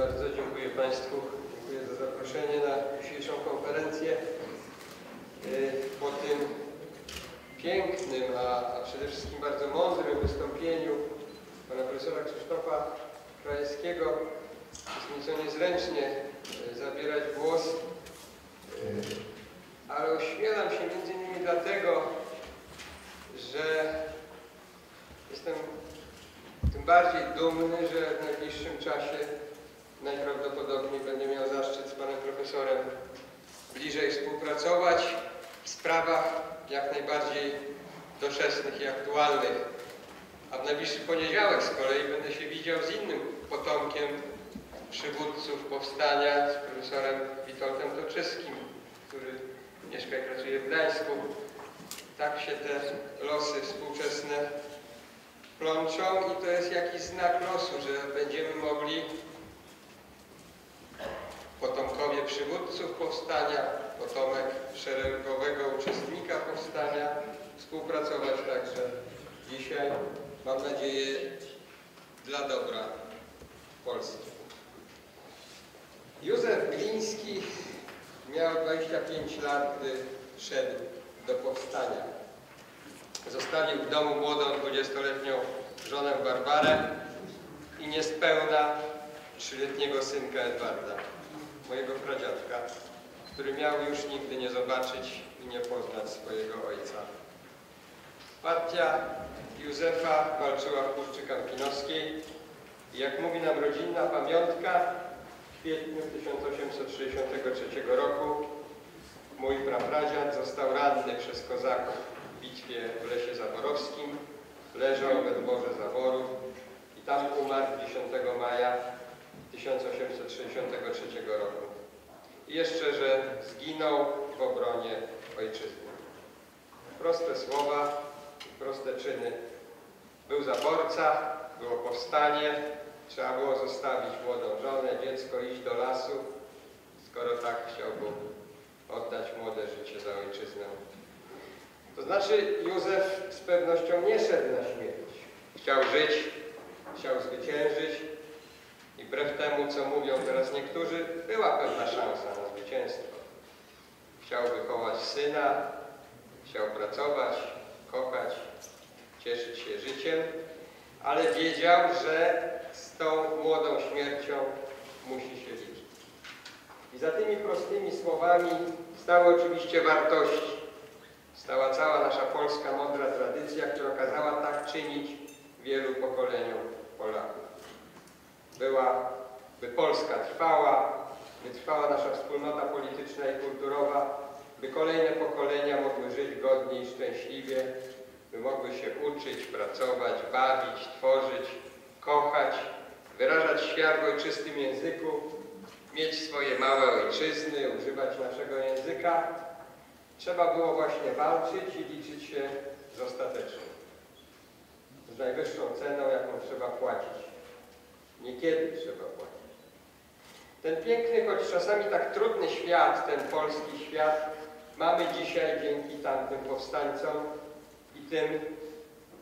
bardzo, dziękuję Państwu. Dziękuję za zaproszenie na dzisiejszą konferencję. Y, Po tym pięknym, a, a przede wszystkim bardzo mądrym wystąpieniu pana profesora Krzysztofa Krajewskiego jest mi co niezręcznie y, zabierać głos, Y, ale ośmielam się między innymi dlatego, że jestem tym bardziej dumny, że w najbliższym czasie najprawdopodobniej będę miał zaszczyt z panem profesorem bliżej współpracować w sprawach jak najbardziej doczesnych i aktualnych. A w najbliższy poniedziałek z kolei będę się widział z innym potomkiem przywódców powstania, z profesorem Witoldem Toczyskim, który mieszka i pracuje w Gdańsku. Tak się te losy współczesne plączą i to jest jakiś znak losu, że będziemy mogli potomkowie przywódców powstania, potomek szeregowego uczestnika powstania współpracować także dzisiaj, mam nadzieję, dla dobra Polski. Józef Gliński miał 25 lat, gdy szedł do powstania. Zostawił w domu młodą 20-letnią żonę Barbarę i niespełna trzyletniego synka Edwarda, mojego pradziadka, który miał już nigdy nie zobaczyć i nie poznać swojego ojca. Partia Józefa walczyła w Puszczy Kampinoskiej i jak mówi nam rodzinna pamiątka, w kwietniu 1863 roku mój prapradziad został ranny przez kozaków w bitwie w Lesie Zaborowskim, leżał we dworze Zaborów i tam umarł 10 maja 1863 roku. I jeszcze, że zginął w obronie ojczyzny. Proste słowa, proste czyny. Był zaborca, było powstanie, trzeba było zostawić młodą żonę, dziecko, iść do lasu, skoro tak chciał Bóg oddać młode życie za ojczyznę. To znaczy Józef z pewnością nie szedł na śmierć. Chciał żyć, chciał zwyciężyć i wbrew temu, co mówią teraz niektórzy, była pewna szansa na zwycięstwo. Chciał wychować syna, chciał pracować, kochać, cieszyć się życiem, ale wiedział, że z tą młodą śmiercią musi się liczyć. I za tymi prostymi słowami stały oczywiście wartości. Stała cała nasza polska mądra tradycja, która kazała tak czynić wielu pokoleniom Polaków. Była, by Polska trwała, by trwała nasza wspólnota polityczna i kulturowa, by kolejne pokolenia mogły żyć godnie i szczęśliwie, by mogły się uczyć, pracować, bawić, tworzyć, kochać, wyrażać świat w ojczystym języku, mieć swoje małe ojczyzny, używać naszego języka, trzeba było właśnie walczyć i liczyć się z ostatecznym. Z najwyższą ceną, jaką trzeba płacić. Niekiedy trzeba płacić. Ten piękny, choć czasami tak trudny świat, ten polski świat, mamy dzisiaj dzięki tamtym powstańcom i tym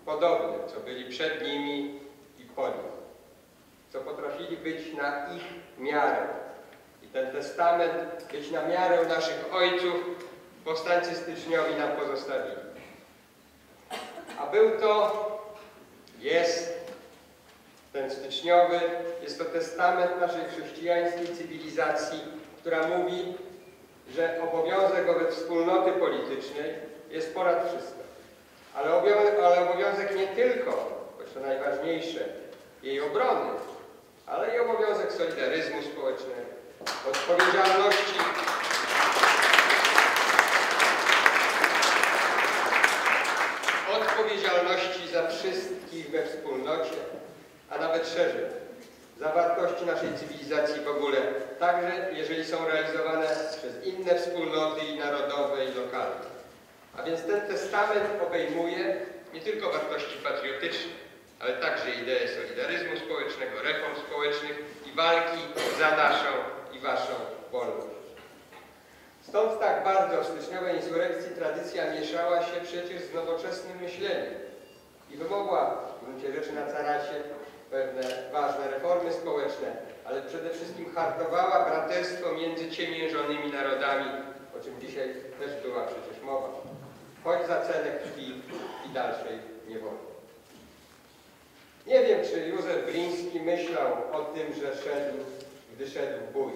podobnym, co byli przed nimi i po nich. Co potrafili być na ich miarę. I ten testament być na miarę naszych ojców powstańcy styczniowi nam pozostawili. A był to, jest ten styczniowy, jest to testament naszej chrześcijańskiej cywilizacji, która mówi, że obowiązek wobec wspólnoty politycznej jest ponad wszystko. Ale obowiązek, nie tylko, choć to najważniejsze, jej obrony, ale i obowiązek solidaryzmu społecznego, odpowiedzialności odpowiedzialności za wszystkich we wspólnocie, a nawet szerzej, za wartości naszej cywilizacji w ogóle, także jeżeli są realizowane przez inne wspólnoty i narodowe i lokalne. A więc ten testament obejmuje nie tylko wartości patriotyczne, ale także idee solidaryzmu społecznego, reform społecznych i walki za naszą i waszą wolność. Stąd tak bardzo w styczniowej insurrekcji tradycja mieszała się przecież z nowoczesnym myśleniem i wymogła w gruncie rzeczy na caracie pewne ważne reformy społeczne, ale przede wszystkim hartowała braterstwo między ciemiężonymi narodami, o czym dzisiaj też była przecież mowa, choć za cenę krwi i dalszej niewoli. Nie wiem, czy Józef Bliński myślał o tym, że szedł, gdy szedł w bój.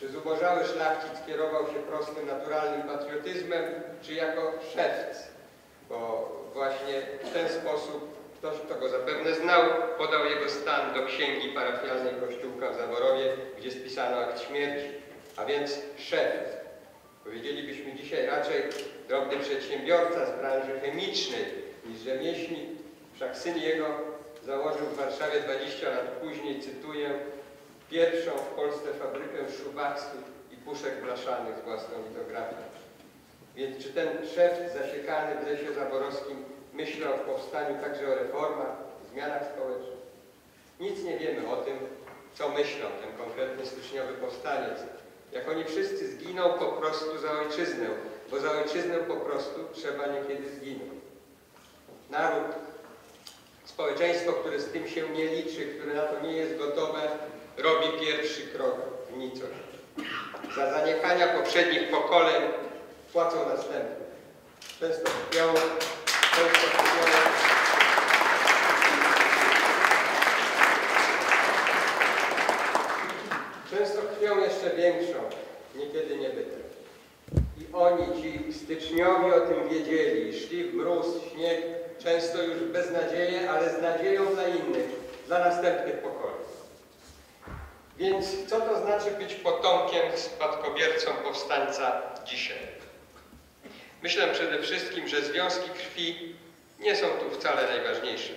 Czy zubożały szlachcic kierował się prostym, naturalnym patriotyzmem, czy jako szewc? Bo właśnie w ten sposób ktoś, kto go zapewne znał, podał jego stan do księgi parafialnej Kościółka w Zaworowie, gdzie spisano akt śmierci, a więc szewc. Powiedzielibyśmy dzisiaj raczej drobny przedsiębiorca z branży chemicznej niż rzemieślnik, wszak syn jego założył w Warszawie 20 lat później, cytuję, pierwszą w Polsce fabrykę szubactw i puszek blaszanych z własną litografią. Więc czy ten szef zasiekany w lesie zaborowskim myślał w powstaniu także o reformach, zmianach społecznych? Nic nie wiemy o tym, co myślał ten konkretny styczniowy powstaniec. Jak oni wszyscy zginą po prostu za ojczyznę, bo za ojczyznę po prostu trzeba niekiedy zginąć. Naród, społeczeństwo, które z tym się nie liczy, które na to nie jest gotowe, robi pierwszy krok w nicość. Za zaniechania poprzednich pokoleń płacą następne. Często krwią, często krwią. Jeszcze większą, niekiedy niebytem. I oni, ci styczniowi o tym wiedzieli, szli w mróz, śnieg, często już bez nadziei, ale z nadzieją dla innych, dla następnych pokoleń. Więc co to znaczy być potomkiem, spadkobiercą powstańca dzisiaj? Myślę przede wszystkim, że związki krwi nie są tu wcale najważniejsze.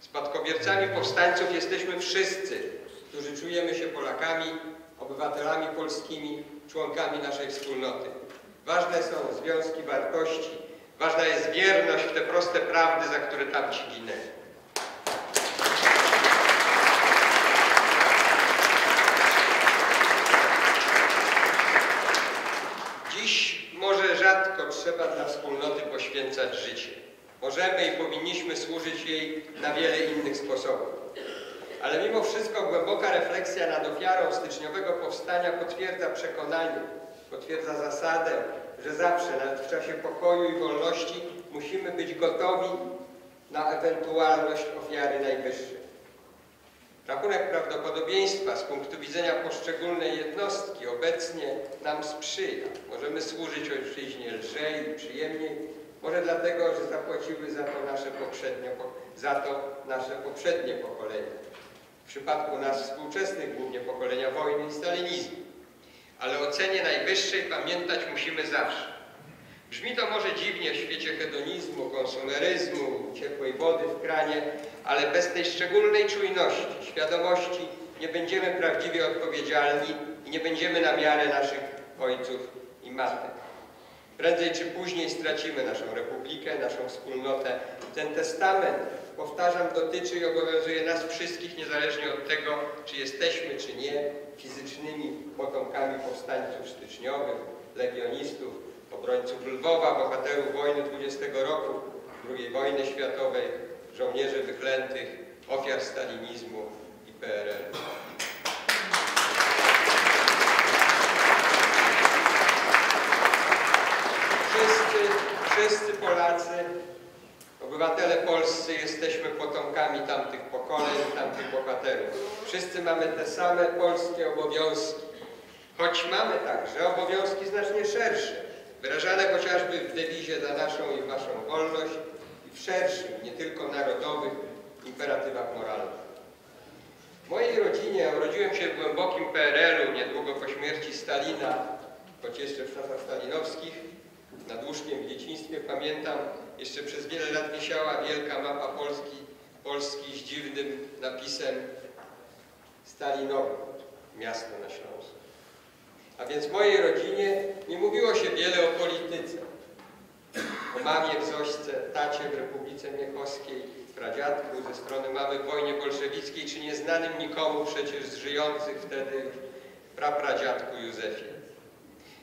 Spadkobiercami powstańców jesteśmy wszyscy, którzy czujemy się Polakami, obywatelami polskimi, członkami naszej wspólnoty. Ważne są związki wartości, ważna jest wierność w te proste prawdy, za które tamci ginęli. Dziś może rzadko trzeba dla wspólnoty poświęcać życie. Możemy i powinniśmy służyć jej na wiele innych sposobów. Ale mimo wszystko głęboka refleksja nad ofiarą styczniowego powstania potwierdza przekonanie, potwierdza zasadę, że zawsze, nawet w czasie pokoju i wolności, musimy być gotowi na ewentualność ofiary najwyższej. Rachunek prawdopodobieństwa z punktu widzenia poszczególnej jednostki obecnie nam sprzyja. Możemy służyć ojczyźnie lżej i przyjemniej, może dlatego, że zapłaciły za to nasze poprzednie, za to nasze poprzednie pokolenia. W przypadku nas współczesnych głównie pokolenia wojny i stalinizmu. Ale o cenie najwyższej pamiętać musimy zawsze. Brzmi to może dziwnie w świecie hedonizmu, konsumeryzmu, ciepłej wody w kranie, ale bez tej szczególnej czujności, świadomości nie będziemy prawdziwie odpowiedzialni i nie będziemy na miarę naszych ojców i matek. Prędzej czy później stracimy naszą republikę, naszą wspólnotę. Ten testament, powtarzam, dotyczy i obowiązuje nas wszystkich, niezależnie od tego, czy jesteśmy, czy nie, fizycznymi potomkami powstańców styczniowych, legionistów, obrońców Lwowa, bohaterów wojny 20 roku, II wojny światowej, żołnierzy wyklętych, ofiar stalinizmu i PRL. Wszyscy, wszyscy Polacy, obywatele polscy jesteśmy potomkami tamtych pokoleń, tamtych bohaterów. Wszyscy mamy te same polskie obowiązki, choć mamy także obowiązki znacznie szersze, wyrażane chociażby w dewizie za naszą i waszą wolność i w szerszym, nie tylko narodowych, imperatywach moralnych. W mojej rodzinie urodziłem się w głębokim PRL-u, niedługo po śmierci Stalina, choć jeszcze w czasach stalinowskich, nad łóżkiem w dzieciństwie pamiętam, jeszcze przez wiele lat wisiała wielka mapa Polski, Polski z dziwnym napisem Stalinowy, miasto na Śląsku. A więc w mojej rodzinie nie mówiło się wiele o polityce. O mamie w Zośce, tacie w Republice Miechowskiej, pradziadku ze strony mamy w wojnie bolszewickiej, czy nieznanym nikomu przecież z żyjących wtedy prapradziadku Józefie.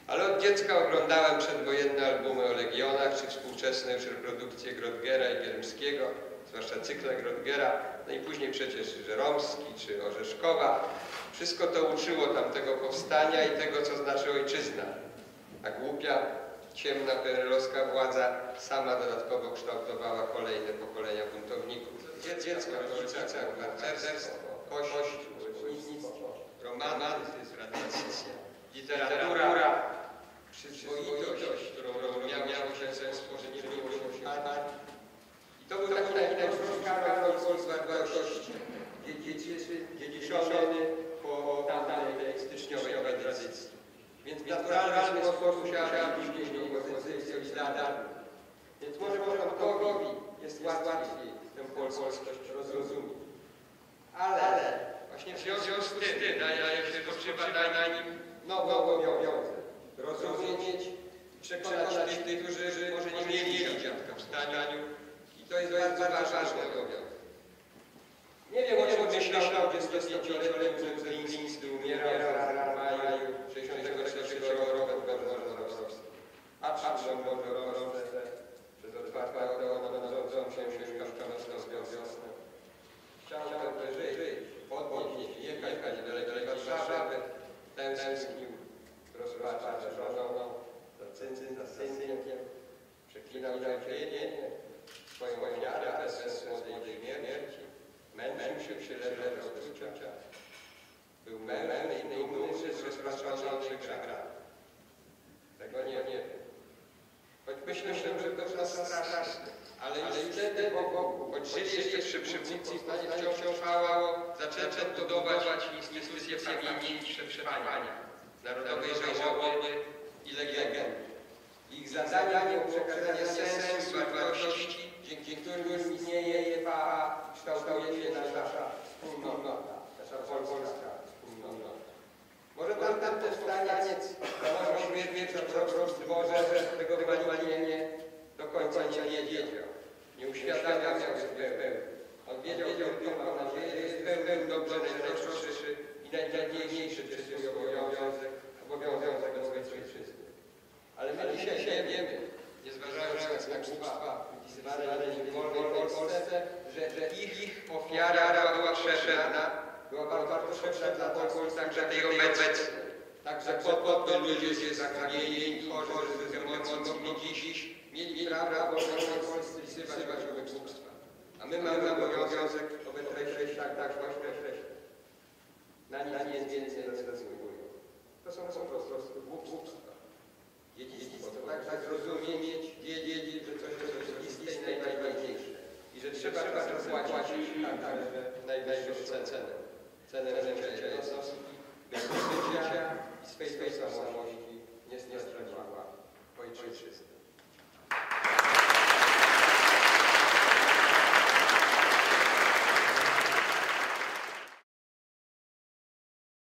Ale od dziecka oglądałem przedwojenne albumy o legionach, czy współczesne już reprodukcje Grodgera i Gierymskiego, zwłaszcza cykle Grodgera, no i później przecież Żeromski czy Orzeszkowa. Wszystko to uczyło tamtego powstania i tego, co znaczy ojczyzna. A głupia, ciemna perelowska władza sama dodatkowo kształtowała kolejne pokolenia buntowników. Dzie- Dziecko, rodzice, harcerstwo, kościół, romantyzm, literatura, przyzwoitość, którą rozumiało się sensu, że nie było się. I to był taki najprostszy polskiej wartości, dziedziczy- dziedziczony po tamtej styczniowej tradycji. Więc w naturalny sposób musiała później pozycja solidarna. Więc może początkowi jest łatwiej tę polskość zrozumieć. Ale właśnie w związku z tym daje się spoczywa na nowy obowiązek. Rozumieć i przekonać tych, którzy może nie mieli dziadka w staniu. I to jest bardzo ważny obowiązek. Nie wiem, o czym myślał 25-letni Gliński umierał w maju 63 roku Robert A patrzą może rosnę przez na nadchodzącą się mieszkańcowską wiosnę. Chciałbym żyć, podnieść, jechać niedaleko Warszawy, tęsknił, rozpaczał za żoną, za synem, za synkiem, przeklinał cierpienie, swoją ofiarę bez młodej śmierci, męczył się leżeć od uczucia. Był mężem i dumny z rozproszonej przegrany. Tego nie, nie wiem. Choć myślę, że to dla nas straszne, ale, już wtedy Bogu, choć żyli jeszcze przy przywódcy, powstanie wciąż trwało, zaczęto budować instytucje pamięci przetrwania, narodowej żałoby i legendy. Ich zadaniem było przekazanie sensu i wartości, dzięki którym istnieje ewa, kształtuje się nasza wspólnota, nasza polska wspólnota. Może tam, tam też staniec, może śmierć proroczny Boże, że tego wywalinie do końca nie wiedział. Nie uświadamiał sobie pełni. On wiedział tylko, mam nadzieję, że jest pełen dobrze najprostszy przez swój obowiązek, obowiązek wobec ojczyzny. Ale my dzisiaj wiemy, nie zważając na głupstwa wypisywane w Polsce, że, że ich, ich ofiara była potrzebna, była bardzo potrzebna dla Polski, także tej obecnej. Także po to, by ludzie zaginieni, chorzy z emocjami dziś mieli prawo wolnej Polsce wpisywać głupstwa. A my mamy obowiązek treści tak, tak właśnie na nic, na nic więcej rezygnują. To są po prostu głupstwa. Dziedzictwo, to tak, tak zrozumieć, wiedzieć, że coś, coś jest, jest najważniejsze. I że trzeba czasem płacić tak, tak, tak, tak. najwyższą cenę. Cenę życia jednostki, życia i swej, swej tożsamości nie straciła ojczyzny.